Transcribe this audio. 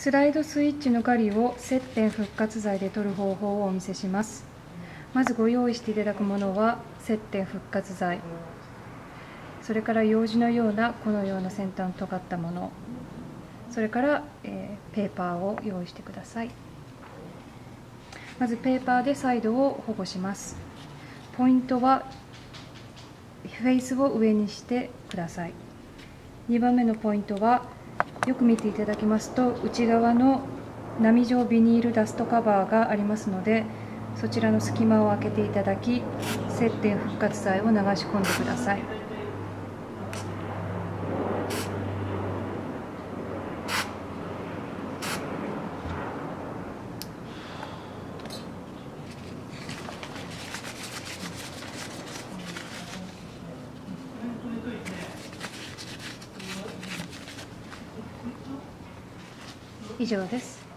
スライドスイッチの針を接点復活剤で取る方法をお見せします。まずご用意していただくものは接点復活剤。それから用紙のようなこのような先端尖ったもの。それから、えー、ペーパーを用意してください。まずペーパーでサイドを保護します。ポイントはフェイスを上にしてください。2番目のポイントはよく見ていただきますと内側の波状ビニールダストカバーがありますのでそちらの隙間を開けていただき接点復活剤を流し込んでください。以上です。